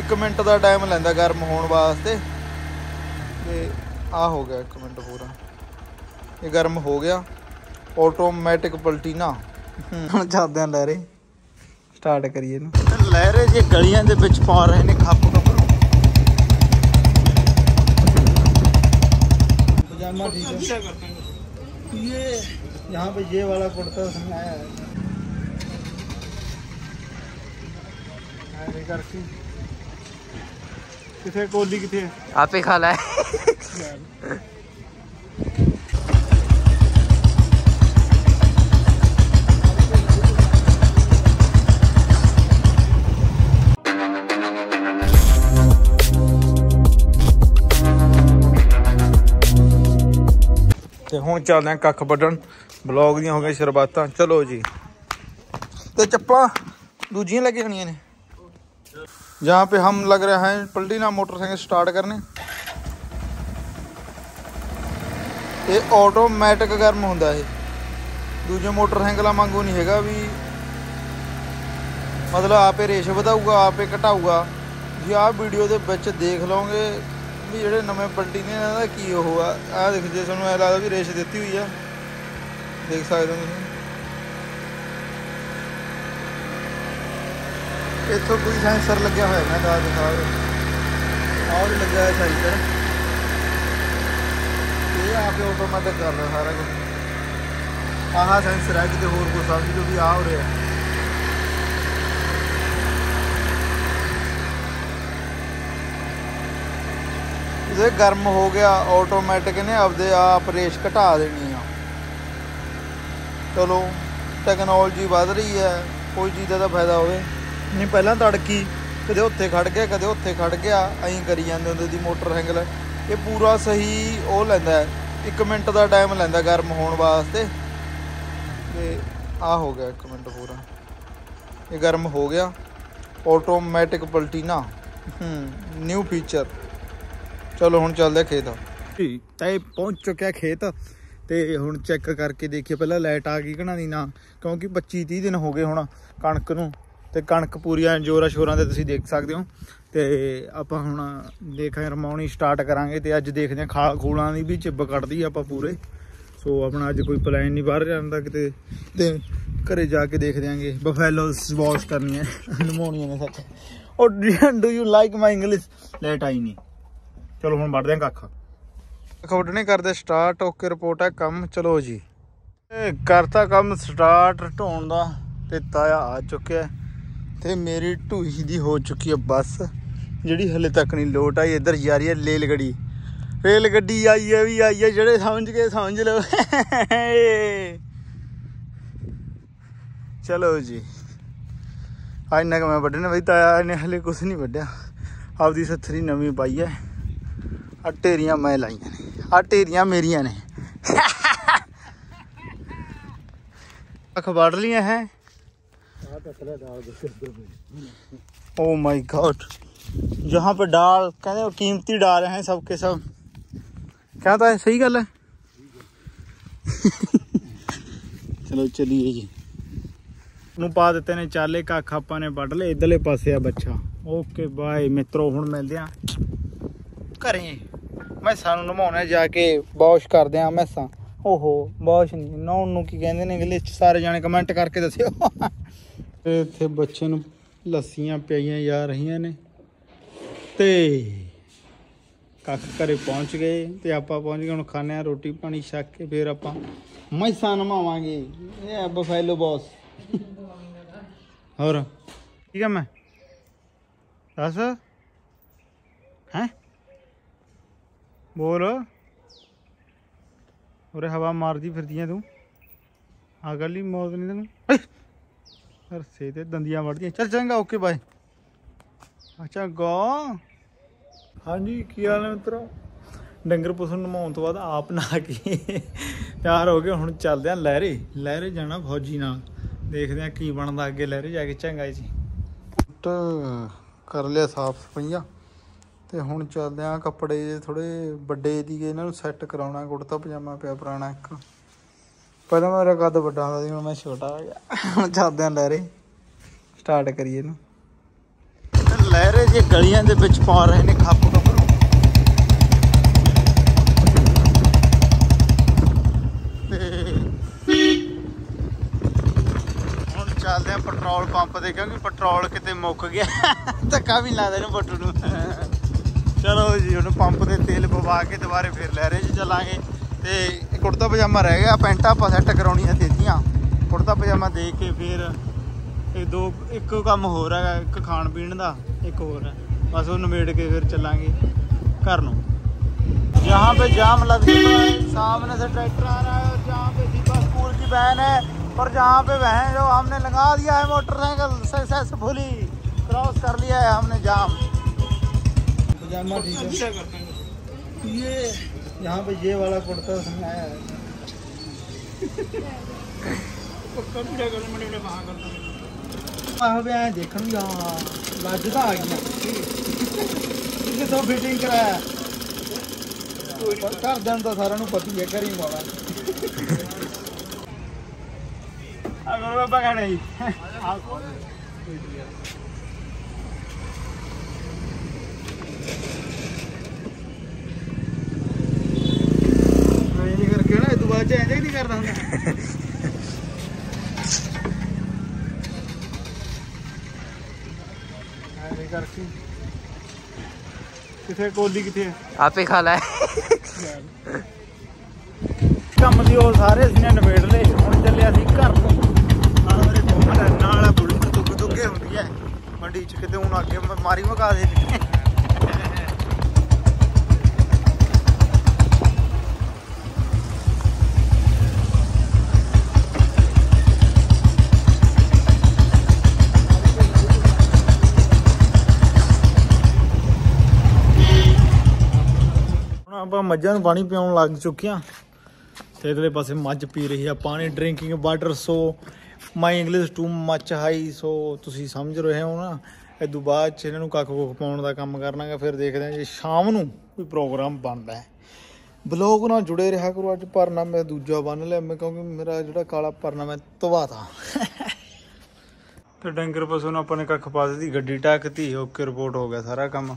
1 minute ਦਾ time ਲੈਂਦਾ ਗਰਮ ਹੋਣ ਵਾਸਤੇ ਤੇ ਆ ਹੋ ਗਿਆ 1 ਮਿੰਟ ਪੂਰਾ ਇਹ ਗਰਮ ਹੋ ਗਿਆ ਆਟੋਮੈਟਿਕ ਪਲਟੀਨਾ ਹੁਣ ਚੱਲਦੇ ਆਂ ਲਹਿਰੇ ਸਟਾਰਟ ਕਰੀਏ ਇਹਨੂੰ ਲਹਿਰੇ ਜੇ ਗਲੀਆਂ ਦੇ ਵਿੱਚ ਪਾ ਰਹੇ ਨੇ ਖੱਪ ਖੱਪ पजामा ठीक है ये यहाँ पे ये वाला कुर्ता उसने आया है ऐसे करके ਕਿਥੇ ਕੋਲੀ ਕਿਥੇ ਆਪੇ हूँ। चल रहे कख बढ़न ब्लॉग दिया शुरुआत चलो जी। तो चप्पा दूजिया लगे होनी जहाँ पे हम लग रहे हैं पल्टीना मोटरसाइकिल स्टार्ट करने ਇਹ ਆਟੋਮੈਟਿਕ ਗਰਮ ਹੁੰਦਾ ਇਹ ਦੂਜੇ ਮੋਟਰਸਾਈਕਲਾਂ ਵਾਂਗੂ ਨਹੀਂ ਹੈਗਾ ਵੀ ਮਤਲਬ ਆਪੇ ਰੇਸ਼ ਵਧਾਊਗਾ ਆਪੇ ਘਟਾਊਗਾ ਜੇ ਆਹ ਵੀਡੀਓ ਦੇ ਵਿੱਚ ਦੇਖ ਲਓਗੇ ਵੀ ਜਿਹੜੇ ਨਵੇਂ ਪਲਟੀ ਨੇ ਇਹਨਾਂ ਦਾ ਕੀ ਉਹ ਆ ਆਹ ਦੇਖ ਜੇ ਤੁਹਾਨੂੰ ਐ ਲੱਗਦਾ ਵੀ ਰੇਸ਼ ਦਿੱਤੀ ਹੋਈ ਆ ਦੇਖ ਸਕਦੇ ਹੋ ਤੁਸੀਂ ਇੱਥੋਂ ਕੋਈ ਸੈਂਸਰ ਲੱਗਿਆ ਹੋਇਆ ਮੈਂ ਦਾ ਦਿਖਾ ਆਹ ਵੀ ਲੱਗਿਆ ਹੋਇਆ ਸੈਂਸਰ ਇਹ ਆਪੇ ਆਟੋਮੈਟਿਕ ਕਰ ਰਿਹਾ ਸਾਰਾ ਕੁਝ ਆਹ ਸੈਂਸਰ ਹੈ ਕਿਤੇ ਹੋਰ ਕੋਈ ਸਮਝ ਜੋ ਵੀ ਆ ਹੋ ਰਿਹਾ। ਜੇ ਗਰਮ ਹੋ ਗਿਆ ਆਟੋਮੈਟਿਕ ਨੇ ਆਪਦੇ ਆਪ ਰੇਸ਼ ਘਟਾ ਦੇਣੀ ਆ। ਚਲੋ ਟੈਕਨੋਲੋਜੀ ਵੱਧ ਰਹੀ ਹੈ, ਕੋਈ ਚੀਜ਼ ਦਾ ਫਾਇਦਾ ਹੋਵੇ। ਨਹੀਂ, ਪਹਿਲਾਂ ਤੜਕੀ ਕਦੇ ਉੱਥੇ ਖੜ ਗਿਆ, ਕਦੇ ਉੱਥੇ ਖੜ ਗਿਆ, ਐਂ ਕਰੀ ਜਾਂਦੇ ਹੁੰਦੇ ਦੀ ਮੋਟਰ ਹੈਂਗਲ ਇਹ ਪੂਰਾ ਸਹੀ ਉਹ ਲੈਂਦਾ ਹੈ 1 ਮਿੰਟ ਦਾ ਟਾਈਮ ਲੈਂਦਾ ਗਰਮ ਹੋਣ ਵਾਸਤੇ। ਤੇ ਆ ਹੋ ਗਿਆ 1 ਮਿੰਟ ਪੂਰਾ। ਇਹ ਗਰਮ ਹੋ ਗਿਆ। ਆਟੋਮੈਟਿਕ ਪਲਟੀਨਾ। ਹੂੰ ਨਿਊ ਫੀਚਰ ਚਲੋ, ਹੁਣ ਚੱਲਦੇ ਖੇਤ। ਖੇਤ ਤਾਂ ਇਹ ਪਹੁੰਚ ਚੁੱਕਿਆ ਖੇਤ। ਤੇ ਹੁਣ ਚੈੱਕ ਕਰਕੇ ਦੇਖੀਏ, ਪਹਿਲਾਂ ਲਾਈਟ ਆ ਗਈ ਕਿ ਨਾ ਕਿਉਂਕਿ 25 30 ਦਿਨ ਹੋ ਗਏ ਹੁਣ ਕਣਕ ਨੂੰ। ਤੇ ਕਣਕ ਪੂਰੀਆਂ ਜੋਰਾਂ ਸ਼ੋਰਾਂ ਤੇ ਤੁਸੀਂ ਦੇਖ ਸਕਦੇ ਹੋ। ਤੇ ਆਪਾਂ ਹੁਣ ਦੇਖਾਂ ਰਮਾਉਣੀ ਸਟਾਰਟ ਕਰਾਂਗੇ ਤੇ ਅੱਜ ਦੇਖਦੇ ਹਾਂ ਖਾਲ ਖੂਲਾਂ ਦੀ ਵੀ ਚਿੱਬ ਕੱਢਦੀ ਆ ਆਪਾਂ ਪੂਰੇ। ਸੋ ਆਪਣਾ ਅੱਜ ਕੋਈ ਪਲਾਨ ਨਹੀਂ ਬਾਹਰ ਜਾਣ ਦਾ ਕਿਤੇ। ਤੇ ਘਰੇ ਜਾ ਕੇ ਦੇਖ ਦਿਆਂਗੇ ਬਫੈਲੋਸ ਵਾਸ਼ ਹੈ ਨਮਾਉਣੀਆਂ ਨੇ ਸੱਚ। ਉਹ do you like my English let I ਨਹੀਂ ਚਲੋ ਹੁਣ ਵੜਦੇ ਆਂ ਕੱਖ। ਕੱਖ ਕਰਦੇ ਸਟਾਰਟ ਓਕੇ ਰਿਪੋਰਟ ਹੈ ਕੰਮ, ਚਲੋ ਜੀ। ਕਰਤਾ ਕੰਮ ਸਟਾਰਟ ਢੋਣ ਦਾ ਤੇ ਤਾਇਆ ਆ ਚੁੱਕਿਆ। ਤੇ ਮੇਰੀ ਢੂਹੀ ਦੀ ਹੋ ਚੁੱਕੀ ਹੈ ਬੱਸ, ਜਿਹੜੀ ਹਲੇ ਤੱਕ ਨਹੀਂ ਲੋਟ ਆਈ, ਇੱਧਰ ਜਾ ਰਹੀ ਹੈ ਰੇਲ ਗੱਡੀ ਰੇਲ ਗੱਡੀ ਆਈ ਹੈ ਵੀ, ਆਈ ਹੈ ਜਿਹੜੇ ਸਮਝ ਕੇ ਸਮਝ ਲਓ। ਚਲੋ ਜੀ। ਅੱਜ ਨਾ ਮੈਂ ਵੱਢਣੇ ਬਈ ਤਾਇਆ ਇਹਨੇ ਹਲੇ ਕੁਝ ਨਹੀਂ ਵੱਢਿਆ। ਆਪਦੀ ਸੱਥਰੀ ਨਵੀਂ ਪਾਈ ਹੈ ਆ ਢੇਰੀਆਂ ਮੈਂ ਲਾਈਆਂ ਨੇ। ਆ ਢੇਰੀਆਂ ਮੇਰੀਆਂ ਨੇ। ਅੱਖ ਲੀਆਂ ਹੈ। ओ माय गॉड जहाँ पे डाल कहते वो कीमती डाल हैं सबके सब क्या था सही गल है ਚਲੋ ਚਲੀਏ ਜੀ ਨੂੰ ਪਾ ਦਿੱਤੇ ਨੇ ਚਾਲੇ ਕੱਖ ਆਪਾਂ ਨੇ ਵੱਢ ਲਏ ਇਧਰਲੇ ਪਾਸੇ ਆ ਬੱਚਾ ਓਕੇ ਬਾਏ ਮਿੱਤਰੋ ਹੁਣ ਮਿਲਦੇ ਆ ਘਰੇ ਮੈਸਾਂ ਨੂੰ ਨਮਾਉਣਾ ਜਾ ਕੇ ਵਾਸ਼ ਕਰਦੇ ਆ ਮੈਸਾਂ ਓਹੋ ਵਾਸ਼ ਨਹੀਂ ਨਹਾਉਣ ਨੂੰ ਕੀ ਕਹਿੰਦੇ ਨੇ ਇੰਗਲਿਸ਼ ਚ ਸਾਰੇ ਜਾਣੇ ਕਮੈਂਟ ਕਰਕੇ ਦੱਸਿਓ ਤੇ ਇੱਥੇ ਬੱਚੇ ਨੂੰ ਲੱਸੀਆਂ ਪਿਆਈਆਂ ਜਾ ਰਹੀਆਂ ਨੇ। ਤੇ ਕੱਖ ਘਰੇ ਪਹੁੰਚ ਗਏ ਤੇ ਆਪਾਂ ਪਹੁੰਚ ਗਏ, ਹੁਣ ਖਾਣੇ ਆ ਰੋਟੀ ਪਾਣੀ ਛੱਕ ਕੇ ਫਿਰ ਆਪਾਂ ਮੈਸਾਂ ਨਮਾਵਾਂਗੇ। ਇਹ ਬਫੈਲੋ ਬੌਸ। ਹੋਰ ਠੀਕ ਆ ਮੈਂ ਦੱਸ। ਹੈ? ਬੋਲ। ਉਰੇ ਹਵਾ ਮਾਰਦੀ ਫਿਰਦੀਆਂ ਤੂੰ। ਆ ਗੱਲ ਹੀ ਮੌਤ ਨਹੀਂ ਤੈਨੂੰ। ਅਰਸੇ ਤੇ ਦੰਦੀਆਂ ਵੜਦੀਆਂ ਚੱਲ ਚੰਗਾ ਓਕੇ ਬਾਏ ਅੱਛਾ ਗਾ। ਹਾਂਜੀ ਕੀ ਹਾਲ ਹੈ ਮਿੱਤਰੋ? ਡੰਗਰ ਪਸ਼ੂ ਨੂੰ ਨਮਾਉਣ ਤੋਂ ਬਾਅਦ ਆਪ ਨਹਾ ਕੇ ਤਿਆਰ ਹੋ ਗਏ ਹੁਣ ਚੱਲਦੇ ਆ ਲਹਿਰੇ। ਲਹਿਰੇ ਜਾਣਾ ਫੌਜੀ ਨਾਲ। ਦੇਖਦੇ ਆ ਕੀ ਬਣਦਾ ਅੱਗੇ ਲਹਿਰੇ ਜਾ ਕੇ। ਚੰਗਾ ਜੀ। ਕਰ ਲਿਆ ਸਾਫ਼ ਸਫਾਈਆਂ। ਤੇ ਹੁਣ ਚੱਲਦੇ ਆ ਕੱਪੜੇ ਜੇ ਥੋੜੇ ਵੱਡੇ ਦੀਏ। ਇਹਨਾਂ ਨੂੰ ਸੈੱਟ ਕਰਾਉਣਾ ਕੁੜਤਾ ਪਜਾਮਾ ਪਿਆ ਪੁਰਾਣਾ ਇੱਕ। ਪਹਿਲਾਂ ਮੇਰਾ ਕੱਦ ਵੱਡਾ ਹੁੰਦਾ ਸੀ, ਹੁਣ ਮੈਂ ਛੋਟਾ ਹੋ ਗਿਆ। ਹੁਣ ਚੱਲਦੇ ਆ ਲਹਿਰੇ। ਸਟਾਰਟ ਕਰੀਏ ਇਹਨੂੰ। ਲਹਿਰੇ ਜੇ ਗਲੀਆਂ ਦੇ ਵਿੱਚ ਪਾ ਰਹੇ ਨੇ ਖੱਪ ਗੱਭਰੂ ਤੇ ਹੁਣ ਚੱਲਦੇ ਆ ਪੈਟਰੋਲ ਪੰਪ ਦੇ ਕਿਉਂਕਿ ਪੈਟਰੋਲ ਕਿਤੇ ਮੁੱਕ ਗਿਆ। ਧੱਕਾ ਵੀ ਲਾ ਦੇ ਨੂੰ ਬੱਟੂ ਨੂੰ। ਚਲੋ ਜੀ ਹੁਣ ਪੰਪ ਦੇ ਤੇਲ ਪਵਾ ਕੇ ਦੁਬਾਰੇ ਫਿਰ ਲਹਿਰੇ 'ਚ ਚੱਲਾਂਗੇ। ਤੇ ਕੁੜਤਾ ਪਜਾਮਾ ਰਹਿ ਗਿਆ ਪੈਂਟਾਂ ਆਪਾਂ ਸੈੱਟ ਕਰਾਉਣੀਆਂ ਦਿੱਤੀਆਂ ਕੁੜਤਾ ਪਜਾਮਾ ਦੇ ਕੇ ਫਿਰ ਇਹ ਦੋ ਇੱਕ ਕੰਮ ਹੋਰ ਹੈਗਾ ਇੱਕ ਖਾਣ ਪੀਣ ਦਾ ਇੱਕ ਹੋਰ ਹੈ ਬਸ ਉਹ ਨਿਬੇੜ ਕੇ ਫਿਰ ਚੱਲਾਂਗੇ ਘਰ ਨੂੰ यहाँ पे जाम लग चुका है सामने से ट्रैक्टर आ रहा है और जहाँ पे दीपा स्कूल की वैन है और जहाँ पे वह जो हमने लगा दिया है मोटरसाइकिल सक्सेसफुली क्रॉस कर लिया है हमने जाम पजामा ठीक है ये यहाँ पे ये वाला कुर्ता उसने आया है ਆਹ ਵੀ ਐ ਦੇਖਣ ਨੂੰ ਆ ਲੱਜਦਾ ਆ ਗਿਆ ਕਿਤੇ ਤੋਂ ਫਿਟਿੰਗ ਕਰਾਇਆ ਪਰ ਘਰ ਦਾ ਤਾਂ ਸਾਰਿਆਂ ਨੂੰ ਪਤੀ ਹੈ ਘਰੀ ਮਾਵਾ ਆ ਗੋ ਬਾਬਾ ਕਹਣੇ ਜੀ ਬਾਅਦ ਚ ਐਂ ਨਹੀਂ ਕਰਦਾ ਹੁੰਦਾ। ਐਂ ਕਰਕੇ। ਕਿੱਥੇ ਕੋਲੀ ਕਿੱਥੇ ਹੈ ਆਪੇ ਖਾ ਲੈ। ਕੰਮ ਦੀ ਉਹ ਸਾਰੇ ਅਸੀਂ ਨੇ ਨਿਬੇੜ ਲਏ ਹੁਣ ਚੱਲੇ ਅਸੀਂ ਘਰ ਨੂੰ ਨਾਲ ਮੇਰੇ ਕੋਲ ਨਾਲ ਬੁਲਟ ਤੁੱਕ ਤੁੱਕੇ ਹੁੰਦੀ ਹੈ। ਮੰਡੀ ਚ ਕਿਤੇ ਹੁਣ ਅੱਗੇ ਮਾਰੀ ਮਗਾ ਦੇ। ਆਪਾਂ ਮੱਝਾਂ ਨੂੰ ਪਾਣੀ ਪਿਆਉਣ ਲੱਗ ਚੁੱਕੇ ਹਾਂ। ਤੇ ਇਧਰਲੇ ਪਾਸੇ ਮੱਝ ਪੀ ਰਹੀ ਆ, ਪਾਣੀ drinking water so my English too much high so ਤੁਸੀਂ ਸਮਝ ਰਹੇ ਹੋ ਨਾ। ਇਦੋਂ ਬਾਅਦ ਚ ਇਹਨਾਂ ਨੂੰ ਕੱਖ ਕੁੱਖ ਪਾਉਣ ਦਾ ਕੰਮ ਕਰਨਾਗਾ, ਫਿਰ ਦੇਖਦੇ ਹਾਂ ਜੇ ਸ਼ਾਮ ਨੂੰ ਕੋਈ ਪ੍ਰੋਗਰਾਮ ਬਣਦਾ ਹੈ। ਬਲੌਗ ਨਾਲ ਜੁੜੇ ਰਿਹਾ ਕਰੋ, ਅੱਜ ਪਰਨਾ ਮੈਂ ਦੂਜਾ ਬੰਨ ਲਿਆ, ਮੈਂ ਕਿਉਂਕਿ ਮੇਰਾ ਜਿਹੜਾ ਕਾਲਾ ਪਰਨਾ ਮੈਂ ਧਵਾਤਾ ਤੇ। ਡੰਗਰ ਪਸ਼ੂ ਨੂੰ ਆਪਾਂ ਨੇ ਕੱਖ ਪਾ ਦਿੱਤੀ, ਗੱਡੀ ਟੱਕਤੀ ਓਕੇ ਰਿਪੋਰਟ ਹੋ ਗਿਆ ਸਾਰਾ ਕੰਮ।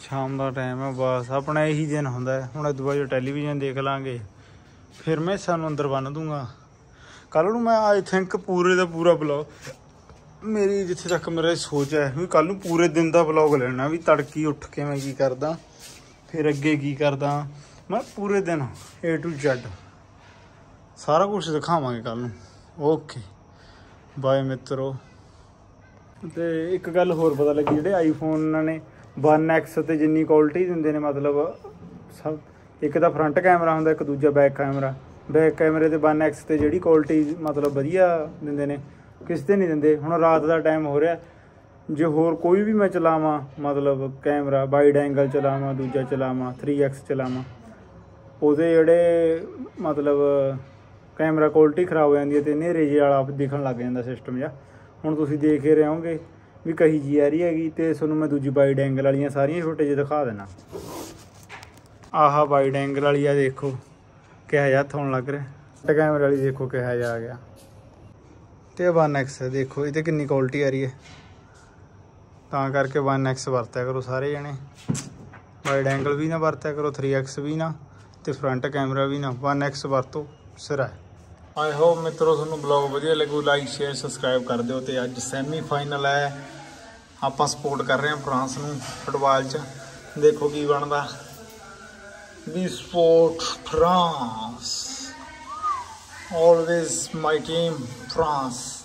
ਸ਼ਾਮ ਦਾ ਟਾਈਮ ਹੈ, ਬਸ ਆਪਣਾ ਇਹੀ ਦਿਨ ਹੁੰਦਾ ਹੈ। ਹੁਣ ਇਦੋਂ ਬਾਅਦ ਟੈਲੀਵਿਜ਼ਨ ਦੇਖ ਲਾਂਗੇ, ਫਿਰ ਮੈਂ ਸਾਨੂੰ ਅੰਦਰ ਬੰਨ ਦੂੰਗਾ। ਕੱਲ ਨੂੰ ਮੈਂ ਆਈ ਥਿੰਕ ਪੂਰੇ ਦਾ ਪੂਰਾ ਬਲੌਗ ਮੇਰੀ ਜਿੱਥੇ ਤੱਕ ਮੇਰਾ ਇਹ ਸੋਚ ਹੈ ਵੀ ਕੱਲ ਨੂੰ ਪੂਰੇ ਦਿਨ ਦਾ ਬਲੌਗ ਲੈਣਾ, ਵੀ ਤੜਕੀ ਉੱਠ ਕੇ ਮੈਂ ਕੀ ਕਰਦਾ, ਫਿਰ ਅੱਗੇ ਕੀ ਕਰਦਾ। ਮੈਂ ਪੂਰੇ ਦਿਨ A to Z ਸਾਰਾ ਕੁਝ ਦਿਖਾਵਾਂਗੇ ਕੱਲ ਨੂੰ। ਓਕੇ ਬਾਏ ਮਿੱਤਰੋ। ਤੇ ਇੱਕ ਗੱਲ ਹੋਰ ਪਤਾ ਲੱਗੀ, ਜਿਹੜੇ ਆਈਫੋਨ ਇਹਨਾਂ ਨੇ 1x ਤੇ ਜਿੰਨੀ ਕੁਆਲਿਟੀ ਦਿੰਦੇ ਨੇ ਮਤਲਬ ਸਭ, ਇੱਕ ਤਾਂ ਫਰੰਟ ਕੈਮਰਾ ਹੁੰਦਾ, ਇੱਕ ਦੂਜਾ ਬੈਕ ਕੈਮਰਾ ਬੈਕ ਕੈਮਰੇ ਤੇ 1x ਤੇ ਜਿਹੜੀ ਕੁਆਲਿਟੀ ਮਤਲਬ ਵਧੀਆ ਦਿੰਦੇ ਨੇ, ਕਿਸ ਤੇ ਨਹੀਂ ਦਿੰਦੇ। ਹੁਣ ਰਾਤ ਦਾ ਟਾਈਮ ਹੋ ਰਿਹਾ, ਜੇ ਹੋਰ ਕੋਈ ਵੀ ਮੈਂ ਚਲਾਵਾਂ, ਮਤਲਬ ਕੈਮਰਾ ਵਾਈਡ ਐਂਗਲ ਚਲਾਵਾਂ, ਦੂਜਾ ਚਲਾਵਾਂ 3x ਚਲਾਵਾਂ, ਉਹਦੇ ਜਿਹੜੇ ਮਤਲਬ ਕੈਮਰਾ ਕੁਆਲਿਟੀ ਖਰਾਬ ਹੋ ਜਾਂਦੀ ਹੈ ਤੇ ਹਨੇਰੇ ਜਿਹੇ ਵਾਲਾ ਦਿਖਣ ਲੱਗ ਜਾਂਦਾ ਸਿਸਟਮ ਜਿਹਾ। ਹੁਣ ਤੁਸੀਂ ਦੇਖ ਹੀ ਰਹੇ ਹੋਗੇ ਵੀ ਕਹੀ ਜੀ ਆ ਰਹੀ ਹੈਗੀ ਤੇ ਤੁਹਾਨੂੰ ਮੈਂ ਦੂਜੀ ਵਾਈਡ ਐਂਗਲ ਵਾਲੀਆਂ ਸਾਰੀਆਂ ਫੁਟੇਜ ਦਿਖਾ ਦੇਣਾ। ਆਹਾ ਵਾਈਡ ਐਂਗਲ ਵਾਲੀ ਆ ਦੇਖੋ, ਕਿਹਾ ਜਾ ਥੋਣ ਲੱਗ ਰਿਹਾ। ਫਰੰਟ ਕੈਮਰੇ ਵਾਲੀ ਦੇਖੋ ਕਿਹਾ ਜਾ ਆ ਗਿਆ। ਤੇ 1x ਦੇਖੋ ਇਹ ਤੇ ਕਿੰਨੀ ਕੁਆਲਿਟੀ ਆ ਰਹੀ ਹੈ। ਤਾਂ ਕਰਕੇ 1x ਵਰਤਿਆ ਕਰੋ ਸਾਰੇ ਜਣੇ। ਵਾਈਡ ਐਂਗਲ ਵੀ ਨਾ ਵਰਤਿਆ ਕਰੋ 3x ਵੀ ਨਾ, ਤੇ ਫਰੰਟ ਕੈਮਰਾ ਵੀ ਨਾ। 1x ਵਰਤੋ, ਸਿਰਾ। ਆਈ ਹੋਪ ਮਿੱਤਰੋ, ਤੁਹਾਨੂੰ ਬਲੌਗ ਵਧੀਆ ਲੱਗੂ। ਲਾਈਕ ਸ਼ੇਅਰ ਸਬਸਕ੍ਰਾਈਬ ਕਰ ਦਿਓ ਤੇ ਅੱਜ ਸੈਮੀ ਫਾਈਨਲ ਹੈ। ਆਪਾਂ ਸਪੋਰਟ ਕਰ ਰਹੇ ਹਾਂ ਫਰਾਂਸ ਨੂੰ ਫੁੱਟਬਾਲ 'ਚ। ਦੇਖੋ ਕੀ ਬਣਦਾ। We support France. Always my team, France